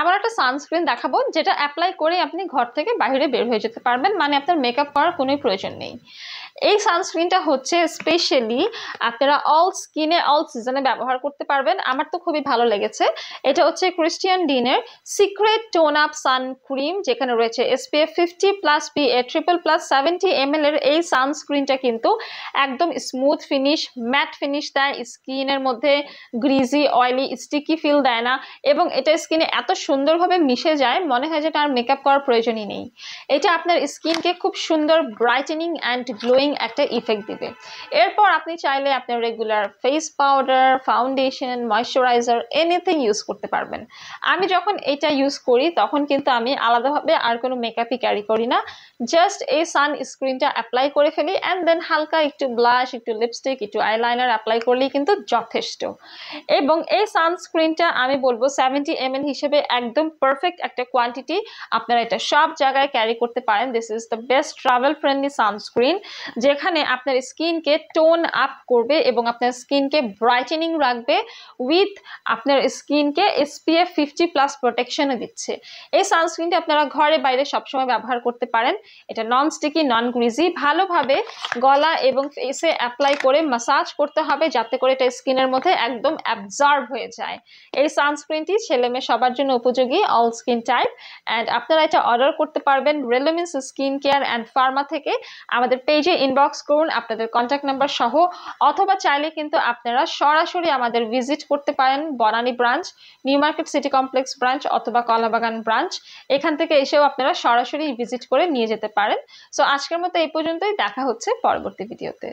এমন একটা সানস্ক্রিন দেখাবো, যেটা অ্যাপ্লাই করে আপনি ঘর থেকে বাইরে বের হয়ে যেতে পারবেন মানে আপনার মেকআপ করার কোনো প্রয়োজন নেই। এই সানস্ক্রিনটা হচ্ছে স্পেশালি আপনারা অল স্কিনে অল সিজনে ব্যবহার করতে পারবেন। আমার তো খুবই ভালো লেগেছে। এটা হচ্ছে Christian ডিনের secret tone up sun cream যেখানে রয়েছে SPF fifty plus P A triple plus seventy M এর এই সানস্ক্রিনটা কিন্তু একদম স্মুথ ফিনিশ ম্যাট ফিনিশ দেয়। স্কিনের মধ্যে গ্রিজি অয়েলি স্টিকি ফিল দেয় না। এবং এটা স্কিনে এত সুন্দরভাবে মিশে যায়, মনে হয় যে তার মেকআপ করার প্রয়োজনই নেই। এটা আপনার স্কিনকে খুব সুন্দর ব্রাইটেনিং অ্যান্ড গ্লোয়িং একটা ইফেক্ট দিবে। এরপর আপনি চাইলে আপনার regular face powder foundation moisturizer anything use করতে পারবেন। আমি যখন এটা ইউজ করি, তখন কিন্তু আমি আলাদাভাবে আর কোনো মেকআপই ক্যারি করি না। জাস্ট এই সান স্ক্রিনটা অ্যাপ্লাই করে ফেলি অ্যান্ড দেন হালকা একটু ব্লাশ একটু লিপস্টিক একটু আইলাইনার অ্যাপ্লাই করলেই কিন্তু যথেষ্ট। এবং এই সানস্ক্রিনটা আমি বলব সেভেন্টি এম হিসেবে একদম পারফেক্ট একটা কোয়ান্টিটি আপনারা এটা সব জায়গায় ক্যারি করতে পারেন। This is the best travel friendly sunscreen যেখানে আপনার স্কিনকে টোন আপ করবে এবং আপনার স্কিনকে ব্রাইটেনিং রাখবে উইথ আপনার স্কিনকে এসপিএফ ফিফটি প্লাস প্রোটেকশনও দিচ্ছে। এই সানস্ক্রিনটি আপনারা ঘরে বাইরে সবসময় ব্যবহার করতে পারেন। এটা নন স্টিকি নন গ্রিজি ভালোভাবে গলা এবং ফেসে অ্যাপ্লাই করে মাসাজ করতে হবে যাতে করে এটা স্কিনের মধ্যে একদম অ্যাবজার্ভ হয়ে যায়। এই সানস্ক্রিনটি ছেলে মেয়ে সবার জন্য উপযোগী অল স্কিন টাইপ অ্যান্ড আপনারা এটা অর্ডার করতে পারবেন রেলোমিন্স স্কিন কেয়ার অ্যান্ড ফার্মা থেকে। আমাদের পেজে ইনবক্স করুন, আপনাদের কন্ট্যাক্ট নাম্বার সহ, অথবা চাইলে কিন্তু আপনারা সরাসরি আমাদের ভিজিট করতে পারেন Banani branch New Market City Complex branch অথবা কলাবাগান ব্রাঞ্চ এখান থেকে এসেও আপনারা সরাসরি ভিজিট করে নিয়ে যেতে পারেন। সো আজকের মতো এই পর্যন্তই, দেখা হচ্ছে পরবর্তী ভিডিওতে